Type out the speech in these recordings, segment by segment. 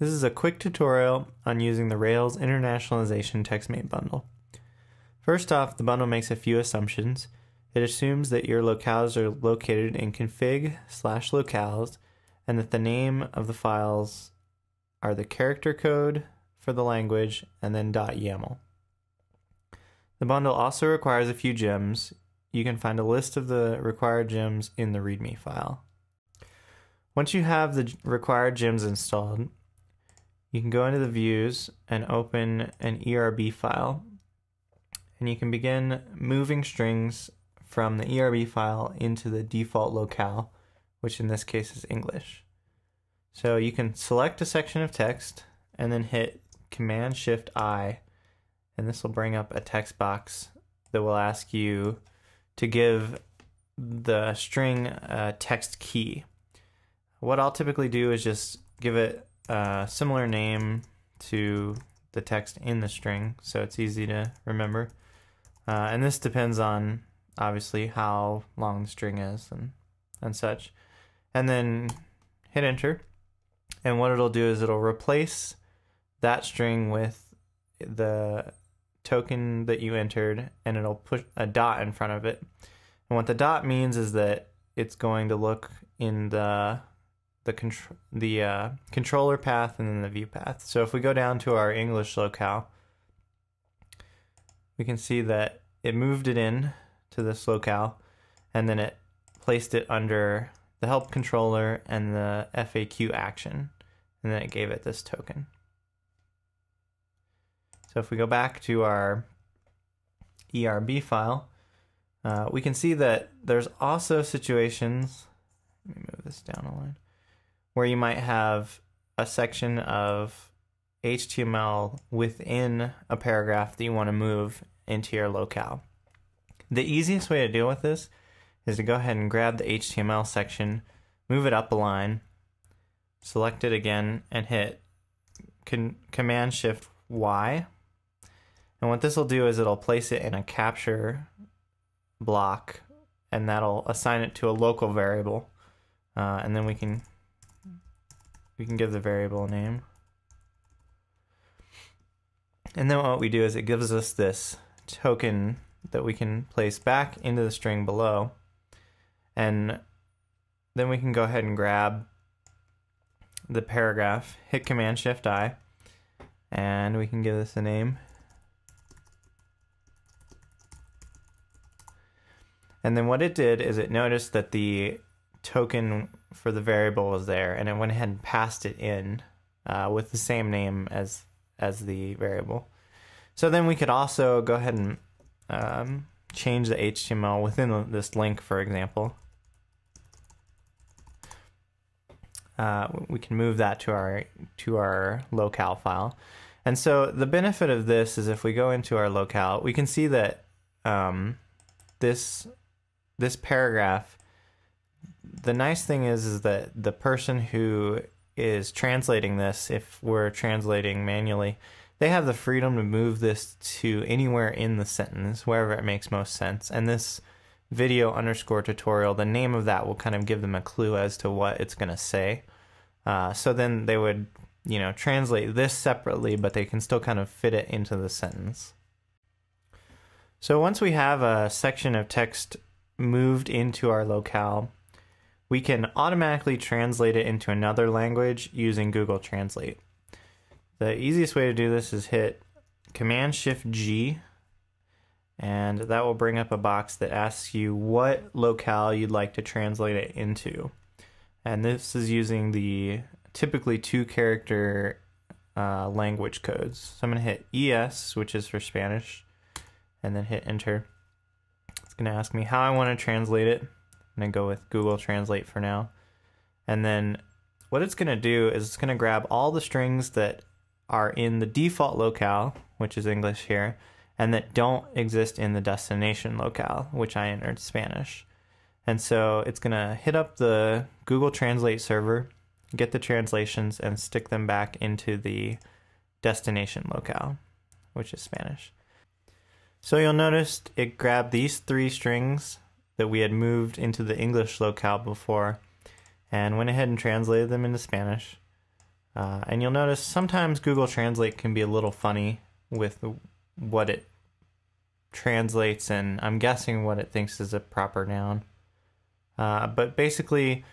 This is a quick tutorial on using the Rails Internationalization TextMate bundle. First off, the bundle makes a few assumptions. It assumes that your locales are located in config slash locales and that the name of the files are the character code for the language and then .yaml. The bundle also requires a few gems. You can find a list of the required gems in the README file. Once you have the required gems installed, you can go into the views and open an ERB file. And you can begin moving strings from the ERB file into the default locale, which in this case is English. So you can select a section of text and then hit Command Shift I, and this will bring up a text box that will ask you to give the string a text key. What I'll typically do is just give it similar name to the text in the string, so it's easy to remember. Uh, and this depends on obviously how long the string is and and such. And then hit enter. And what it'll do is it'll replace that string with the token that you entered and it'll put a dot in front of it. And what the dot means is that it's going to look in the the contr- the uh, controller path and then the view path. So if we go down to our English locale, we can see that it moved it in to this locale, and then it placed it under the help controller and the FAQ action, and then it gave it this token. So if we go back to our ERB file, uh, we can see that there's also situations. Let me move this down a line where you might have a section of HTML within a paragraph that you want to move into your locale. The easiest way to deal with this is to go ahead and grab the HTML section, move it up a line, select it again, and hit Command Shift Y. And what this will do is it'll place it in a capture block, and that'll assign it to a local variable. Uh, and then we can we can give the variable a name. And then what we do is it gives us this token that we can place back into the string below. And then we can go ahead and grab the paragraph, hit Command Shift I, and we can give this a name. And then what it did is it noticed that the token for the variable was there, and it went ahead and passed it in uh, with the same name as as the variable. So then we could also go ahead and um, change the HTML within this link, for example. Uh, we can move that to our to our locale file. And so the benefit of this is if we go into our locale, we can see that um, this this paragraph the nice thing is is that the person who is translating this, if we're translating manually, they have the freedom to move this to anywhere in the sentence, wherever it makes most sense. And this video underscore tutorial, the name of that will kind of give them a clue as to what it's going to say. Uh, so then they would, you know, translate this separately, but they can still kind of fit it into the sentence. So once we have a section of text moved into our locale, we can automatically translate it into another language using Google Translate. The easiest way to do this is hit Command Shift G, and that will bring up a box that asks you what locale you'd like to translate it into. And this is using the typically two character uh, language codes. So I'm going to hit ES, which is for Spanish, and then hit enter. It's going to ask me how I want to translate it. I'm going to go with Google Translate for now. And then what it's going to do is it's going to grab all the strings that are in the default locale, which is English here, and that don't exist in the destination locale, which I entered Spanish. And so it's going to hit up the Google Translate server, get the translations, and stick them back into the destination locale, which is Spanish. So you'll notice it grabbed these three strings that we had moved into the English locale before and went ahead and translated them into Spanish. Uh, and you'll notice sometimes Google Translate can be a little funny with what it translates and I'm guessing what it thinks is a proper noun. Uh, but basically,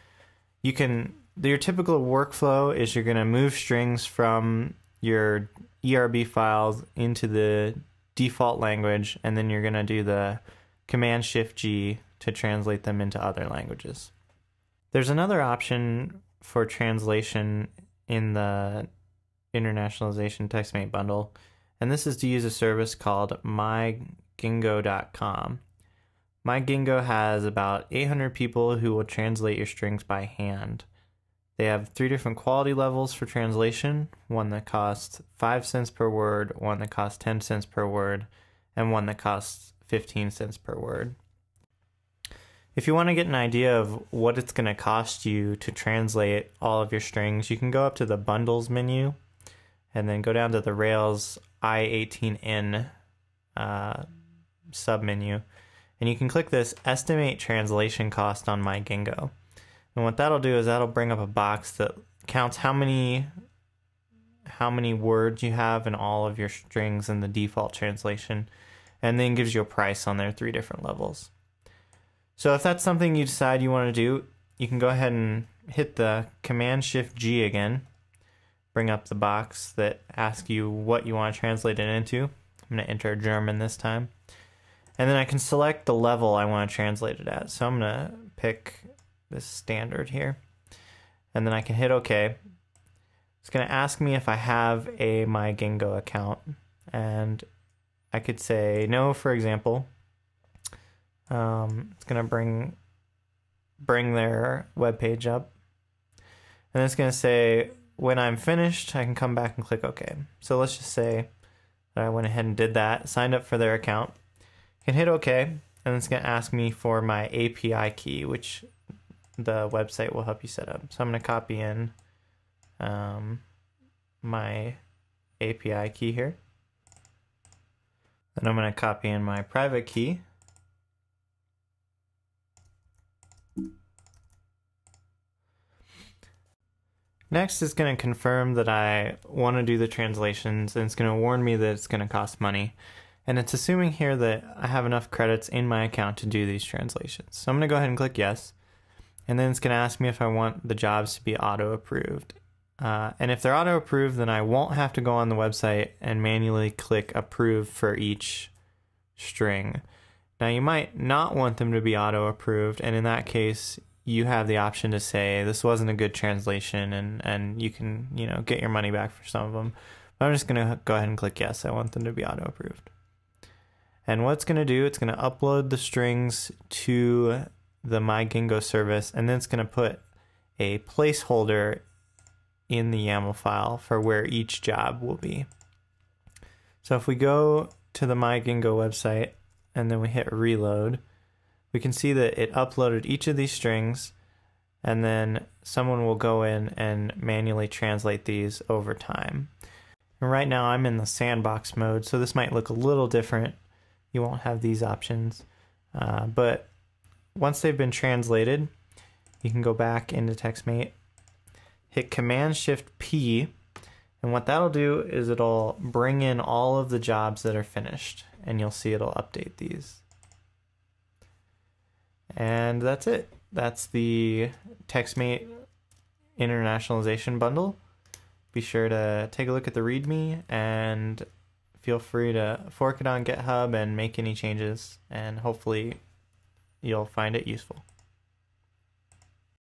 you can your typical workflow is you're going to move strings from your ERB files into the default language, and then you're going to do the Command Shift G to translate them into other languages. There's another option for translation in the internationalization TextMate bundle, and this is to use a service called mygengo.com. MyGengo has about 800 people who will translate your strings by hand. They have three different quality levels for translation one that costs 5 cents per word, one that costs 10 cents per word, and one that costs 15 cents per word. If you want to get an idea of what it's going to cost you to translate all of your strings, you can go up to the bundles menu and then go down to the Rails I18N uh, submenu. And you can click this estimate translation cost on my MyGengo. And what that'll do is that'll bring up a box that counts how many how many words you have in all of your strings in the default translation and then gives you a price on their three different levels. So if that's something you decide you want to do, you can go ahead and hit the Command Shift G again, bring up the box that asks you what you want to translate it into. I'm going to enter German this time. And then I can select the level I want to translate it at. So I'm going to pick this standard here. And then I can hit OK. It's going to ask me if I have a MyGengo account. And I could say no, for example. Um, it's going to bring bring their web page up. And it's going to say when I'm finished, I can come back and click OK. So let's just say that I went ahead and did that, signed up for their account. can hit OK, and it's going to ask me for my API key, which the website will help you set up. So I'm to copy in um, my API key here. Then I'm going to copy in my private key. Next is going to confirm that I want to do the translations and it's going to warn me that it's going to cost money. And it's assuming here that I have enough credits in my account to do these translations. So I'm going to go ahead and click yes. And then it's going to ask me if I want the jobs to be auto approved. Uh, and if they're auto approved, then I won't have to go on the website and manually click approve for each string. Now, you might not want them to be auto approved, and in that case, you have the option to say this wasn't a good translation, and, and you can you know get your money back for some of them. But I'm just going to go ahead and click yes. I want them to be auto approved. And what it's going to do, it's going to upload the strings to the MyGengo service, and then it's going to put a placeholder in the YAML file for where each job will be. So if we go to the MyGengo website and then we hit reload, we can see that it uploaded each of these strings and then someone will go in and manually translate these over time. And right now I'm in the sandbox mode, so this might look a little different. You won't have these options, uh, but once they've been translated, you can go back into TextMate, hit Command Shift P, and what that'll do is it'll bring in all of the jobs that are finished, and you'll see it'll update these. And that's it. That's the TextMate internationalization bundle. Be sure to take a look at the README and feel free to fork it on GitHub and make any changes, and hopefully you'll find it useful.